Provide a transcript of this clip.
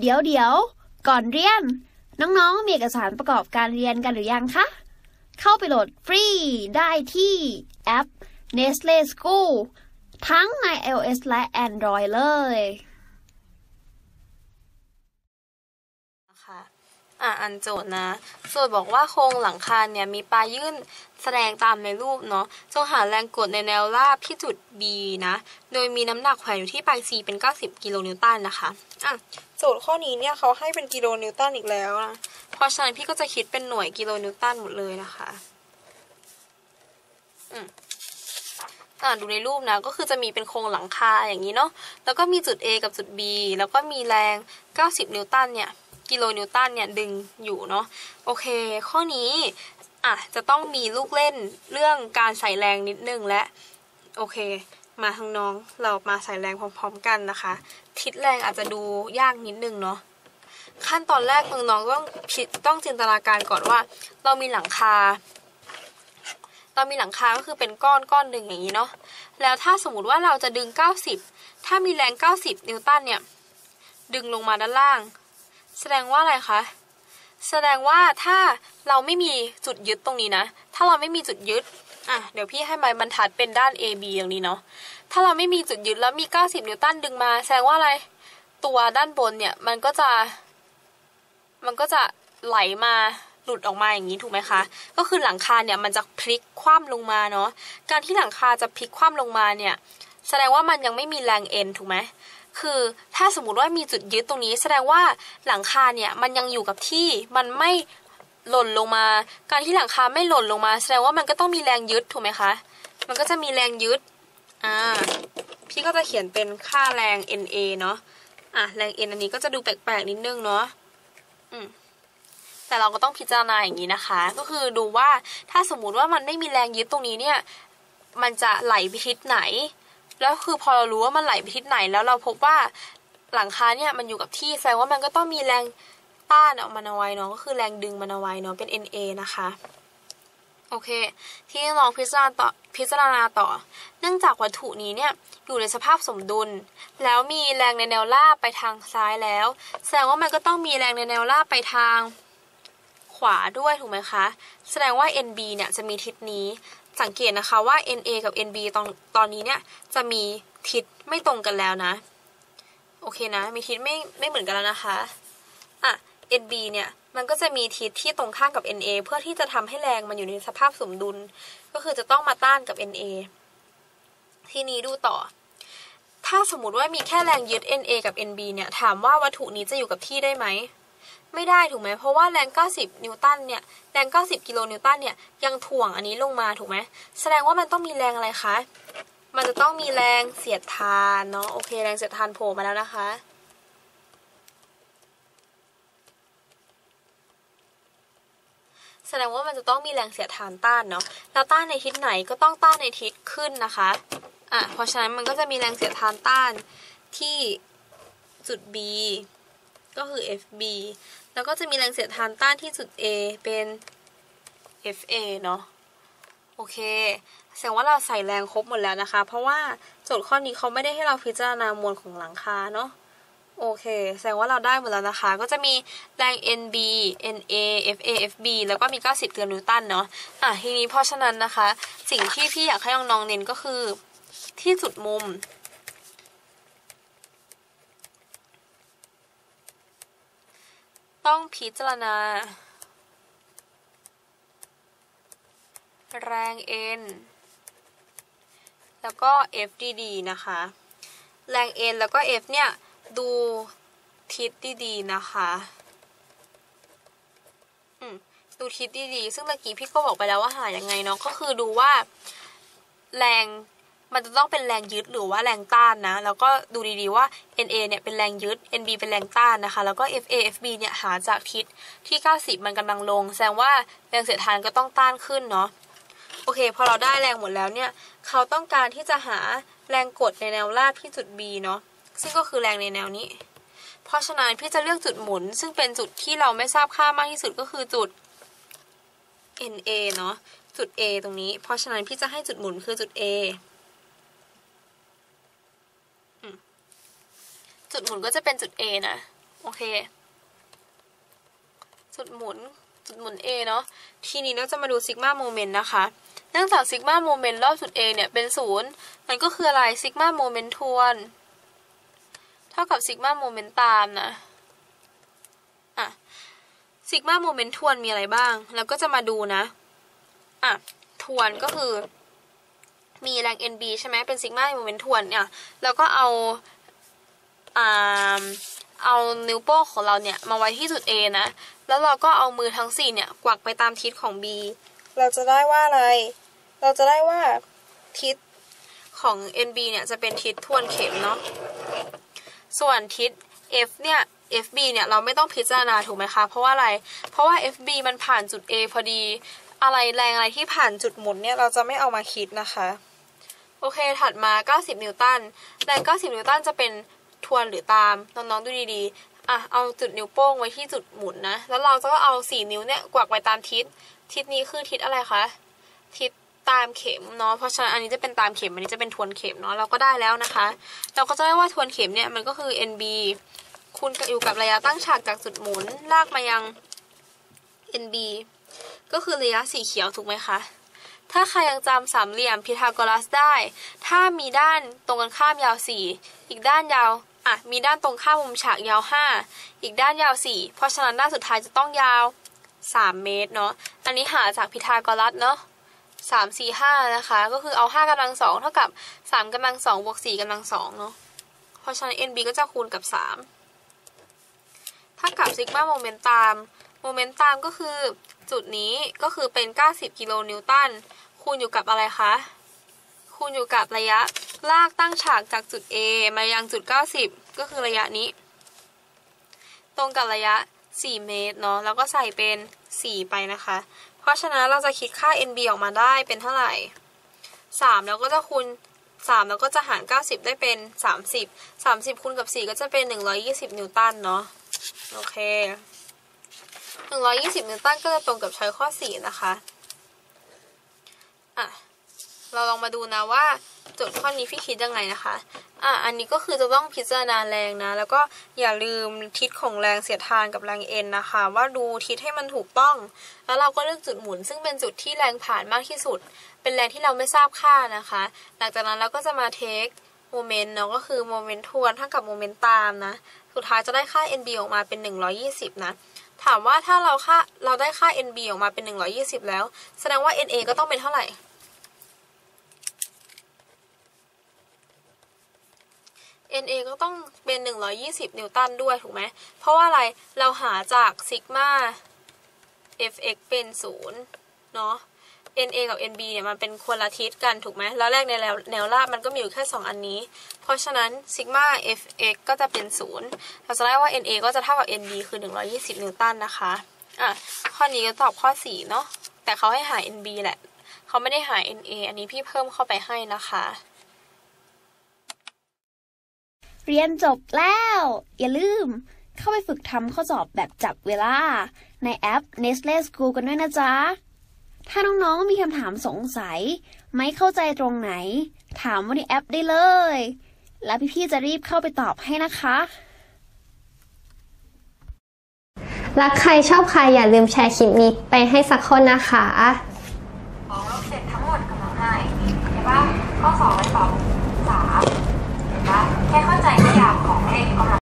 เดี๋ยวเดี๋ยวก่อนเรียน น้องๆ มีเอกสารประกอบการเรียนกันหรือยังคะ เข้าไปโหลดฟรีได้ที่แอป Nestle School ทั้งใน iOS และ Android เลยค่ะ อะอันโจทย์นะโจทย์บอกว่าโครงหลังคาเนี่ยมีปลายยื่นแสดงตามในรูปเนาะ จงหาแรงกดในแนวราบที่จุด B นะ โดยมีน้ำหนักแขวนอยู่ที่ปลาย C เป็น 90 กิโลนิวตันนะคะ อะ โจทย์ข้อนี้เนี่ยเขาให้เป็นกิโลนิวตันอีกแล้วนะ เพราะฉะนั้นพี่ก็จะคิดเป็นหน่วยกิโลนิวตันหมดเลยนะคะ อืมอ่าดูในรูปนะก็คือจะมีเป็นโครงหลังคาอย่างนี้เนาะ แล้วก็มีจุด A กับจุด B แล้วก็มีแรง 90 นิวตันเนี่ย กิโลนิวตันเนี่ยดึงอยู่เนาะโอเค ข้อนี้อะจะต้องมีลูกเล่นเรื่องการใส่แรงนิดนึงและโอเค มาทางน้องเรามาใส่แรงพร้อมๆกันนะคะ ทิศแรงอาจจะดูยากนิดนึงเนาะขั้นตอนแรกน้องต้องคิดต้องจินตนาการก่อนว่า เรามีหลังคา เรามีหลังคาก็คือเป็นก้อนก้อนหนึ่งอย่างนี้เนาะแล้วถ้าสมมติว่าเราจะดึง 90 ถ้ามีแรง 90 นิวตันเนี่ย ดึงลงมาด้านล่าง แสดงว่าอะไรคะ แสดงว่าถ้าเราไม่มีจุดยึดตรงนี้นะ ถ้าเราไม่มีจุดยึด อะ เดี๋ยวพี่ให้ไม้บรรทัดเป็นด้าน AB อย่างนี้เนาะ ถ้าเราไม่มีจุดยึดแล้วมี 90 นิวตันดึงมา แสดงว่าอะไร ตัวด้านบนเนี่ยมันก็จะ มันก็จะไหลมาหลุดออกมาอย่างนี้ถูกไหมคะ ก็คือหลังคาเนี่ยมันจะพลิกคว่ำลงมาเนาะ การที่หลังคาจะพลิกคว่ำลงมาเนี่ย แสดงว่ามันยังไม่มีแรงเอ็นถูกไหม คือถ้าสมมติว่ามีจุดยึดตรงนี้ แสดงว่าหลังคาเนี่ยมันยังอยู่กับที่มันไม่หล่นลงมา การที่หลังคาไม่หล่นลงมา แสดงว่ามันก็ต้องมีแรงยึดถูกไหมคะ มันก็จะมีแรงยึดอ่าพี่ก็จะเขียนเป็นค่าแรง NA เนาะอะแรง N อันนี้ก็จะดูแปลกๆนิดนึงเนาะอืมแต่เราก็ต้องพิจารณาอย่างนี้นะคะ ก็คือดูว่าถ้าสมมุติว่ามันไม่มีแรงยึดตรงนี้เนี่ย มันจะไหลไปทิศไหน แล้วคือพอเรารู้ว่ามันไหลไปทิศไหน แล้วเราพบว่าหลังคาเนี่ยมันอยู่กับที่แสดงว่ามันก็ต้องมีแรงต้านออกมาเอาไว้เนาะก็คือแรงดึงมันเอาไว้เนาะเป็น NA นะคะโอเค ที่ลองพิจารณาต่อพิจารณาต่อ เนื่องจากวัตถุนี้เนี่ยอยู่ในสภาพสมดุล แล้วมีแรงในแนวราบไปทางซ้ายแล้ว แสดงว่ามันก็ต้องมีแรงในแนวราบไปทางขวาด้วยถูกไหมคะ แสดงว่า NB เนี่ยจะมีทิศนี้ สังเกตนะคะว่า NA กับ NB ตอนตอนนี้เนี่ยจะมีทิศไม่ตรงกันแล้วนะ โอเคนะ มีทิศไม่ไม่เหมือนกันแล้วนะคะอะ NB เนี่ยมันก็จะมีทิศที่ตรงข้ามกับ NA เพื่อที่จะทำให้แรงมันอยู่ในสภาพสมดุล ก็คือจะต้องมาต้านกับ NA ทีนี้ดูต่อ ถ้าสมมติว่ามีแค่แรงยึด NA กับ NB เนี่ยถามว่าวัตถุนี้จะอยู่กับที่ได้ไหม ไม่ได้ถูกไหมเพราะว่าแรง 90 นิวตันเนี่ยแรง 90 กิโลนิวตันเนี่ยยังถ่วงอันนี้ลงมาถูกไหมแสดงว่ามันต้องมีแรงอะไรคะมันจะต้องมีแรงเสียดทานเนาะโอเคแรงเสียดทานโผล่มาแล้วนะคะแสดงว่ามันจะต้องมีแรงเสียดทานต้านเนาะ แล้วต้านในทิศไหนก็ต้องต้านในทิศขึ้นนะคะ อะ เพราะฉะนั้นมันก็จะมีแรงเสียดทานต้านที่จุด B ก็คือ FB แล้วก็จะมีแรงเสียดทานต้านที่จุด A เป็น FA เนาะโอเค แสดงว่าเราใส่แรงครบหมดแล้วนะคะ เพราะว่าโจทย์ข้อนี้เขาไม่ได้ให้เราพิจารณามวลของหลังคาเนาะโอเค แสดงว่าเราได้หมดแล้วนะคะ ก็จะมีแรง NB NA FA FB แล้วก็มี 90กิโลนิวตันเนาะ อะ ทีนี้เพราะฉะนั้นนะคะ สิ่งที่พี่อยากให้น้องๆเน้นก็คือ ที่จุดมุม ต้องพิจารณา แรง N แล้วก็ FDD นะคะ แรง N แล้วก็ F เนี่ย ดูทิศดีๆนะคะดูทิศดีๆซึ่งเมื่อกี้พี่ก็บอกไปแล้วว่าหายังไงเนาะก็คือดูว่า แรง มันจะต้องเป็นแรงยึดหรือว่าแรงต้านนะ แล้วก็ดูดีๆว่า NA เนี่ยเป็นแรงยึด NB เป็นแรงต้านนะคะ แล้วก็ FA FB เนี่ยหาจากทิศที่ 90 มันกำลังลง แสดงว่าแรงเสียดทานก็ต้องต้านขึ้นเนาะ โอเค พอเราได้แรงหมดแล้วเนี่ย เขาต้องการที่จะหาแรงกดในแนวราบที่จุด B เนาะ ซึ่งก็คือแรงในแนวนี้ เพราะฉะนั้นพี่จะเลือกจุดหมุน ซึ่งเป็นจุดที่เราไม่ทราบค่ามากที่สุดก็คือจุด NA เนาะ จุด A ตรงนี้ เพราะฉะนั้นพี่จะให้จุดหมุนคือจุด A จุดหมุนก็จะเป็นจุด A นะ โอเค จุดหมุน จุดหมุน A เนาะ ทีนี้เราจะมาดูซิกมาโมเมนต์นะคะ เนื่องจากซิกมาโมเมนต์รอบจุด A เนี่ยเป็นศูนย์มันก็คืออะไรซิกมาโมเมนต์ทวน เท่ากับซิกมาโมเมนต์ตามนะ อะ ซิกมาโมเมนต์ทวนมีอะไรบ้าง แล้วก็จะมาดูนะ อะ ทวนก็คือมีแรง NB ใช่ไหมเป็นซิกมาโมเมนต์ทวนเนี่ย แล้วก็เอา เอานิ้วโป้งของเราเนี่ยมาไว้ที่จุด A นะ แล้วเราก็เอามือทั้งสี่เนี่ยกวักไปตามทิศของ B เราจะได้ว่าอะไร เราจะได้ว่าทิศของ NB เนี่ยจะเป็นทิศทวนเข็มเนาะ ส่วนทิศ F เนี่ย FB เนี่ยเราไม่ต้องพิจารณาถูกไหมคะ เพราะว่าอะไร เพราะว่า FB มันผ่านจุด A พอดี อะไรแรงอะไรที่ผ่านจุดหมุนเนี่ยเราจะไม่เอามาคิดนะคะ โอเค ถัดมา 90 นิวตัน แรง 90 นิวตันจะเป็น ทวนหรือตามน้องๆดูดีๆ อะเอาจุดนิ้วโป้งไว้ที่จุดหมุนนะ แล้วเราจะก็เอา4นิ้วเนี่ยกวักไปตามทิศ ทิศนี้คือทิศอะไรคะ ทิศตามเข็มเนาะ เพราะฉะนั้นอันนี้จะเป็นตามเข็ม อันนี้จะเป็นทวนเข็มเนาะ เราก็ได้แล้วนะคะ เราก็จะได้ว่าทวนเข็มเนี่ยมันก็คือ NB คูณกับอยู่กับระยะตั้งฉากจากจุดหมุนลากมายัง NB ก็คือระยะสีเขียวถูกไหมคะ ถ้าใครยังจำสามเหลี่ยมพีทาโกรัสได้ ถ้ามีด้านตรงกันข้ามยาว 4 อีกด้านยาวอะมีด้านตรงข้ามมุมฉากยาว 5 อีกด้านยาว 4 เพราะฉะนั้นด้านสุดท้ายจะต้องยาว 3 เมตรเนาะอันนี้หาจากพีทาโกรัสเนาะ3 4 5นะคะ ก็คือเอา5กำลัง2เท่ากับ3กำลัง2บวก4กำลัง2เนาะเพราะฉะนั้น NB ก็จะคูณกับ3ถ้ากับซิกมาโมเมนตัม มเมนตัมก็คือจุดนี้ก็คือเป็น 90 กิโลนิวตันคูณอยู่กับอะไรคะ คูณอยู่กับระยะลากตั้งฉากจากจุด A มายังจุด 90 ก็คือระยะนี้ ตรงกับระยะ 4 เมตรเนาะแล้วก็ใส่เป็น 4 ไปนะคะ เพราะฉะนั้นเราจะคิดค่า NB ออกมาได้เป็นเท่าไหร่ 3 แล้วก็จะคูณ3 แล้วก็จะหาร 90 ได้เป็น 30 30คูณกับ 4 ก็จะเป็น 120 นิวตันเนาะโอเค 120 นิวตันก็จะตรงกับช้อยข้อ 4 นะคะ อะ เราลองมาดูนะว่าโจทย์ข้อนี้พี่คิดยังไงนะคะ อะ อันนี้ก็คือจะต้องพิจารณาแรงนะ แล้วก็อย่าลืมทิศของแรงเสียดทานกับแรงเอ็นนะคะ ว่าดูทิศให้มันถูกต้อง แล้วเราก็เลือกจุดหมุน ซึ่งเป็นจุดที่แรงผ่านมากที่สุด เป็นแรงที่เราไม่ทราบค่านะคะ หลังจากนั้นเราก็จะมาเทคโมเมนต์เนาะก็คือโมเมนต์ทวนเท่ากับโมเมนต์ตามนะ สุดท้ายจะได้ค่า NB ออกมาเป็น 120 นะ ถามว่าถ้าเราค่าเราได้ค่า NB ออกมาเป็น 120 แล้ว แสดงว่า NA ก็ต้องเป็นเท่าไหร่ NA ก็ต้องเป็น 120 นิวตันด้วยถูกไหม เพราะว่าอะไร เราหาจากซิกมา fx เป็น 0 เนาะ NA กับ NB เนี่ยมันเป็นคนละทิศกันถูกไหมแล้วแรกในแนวแนวราบมันก็มีอยู่แค่ 2 อันนี้ เพราะฉะนั้นซิกมา fx ก็จะเป็น 0เราจะได้ว่า NA ก็จะเท่ากับ NB คือ 120 นิวตันนะคะอะข้อนี้ก็ตอบข้อ 4 เนาะแต่เขาให้หา NB แหละเขาไม่ได้หา NA อันนี้พี่เพิ่มเข้าไปให้นะคะ เรียนจบแล้ว อย่าลืมเข้าไปฝึกทำข้อสอบแบบจับเวลา ในแอป Nestle School กันด้วยนะจ๊ะ ถ้าน้องๆมีคำถามสงสัย ไม่เข้าใจตรงไหน ถามว่าในแอปได้เลย แล้วพี่ๆจะรีบเข้าไปตอบให้นะคะ รักใครชอบใครอย่าลืมแชร์คลิปนี้ไปให้สักคนนะคะของลบเสร็จทั้งหมดกำลังให้เห็นปะข้อสองไปตอบสามเห็นปะแค่เข้าใจนิยามของเลขกำลัง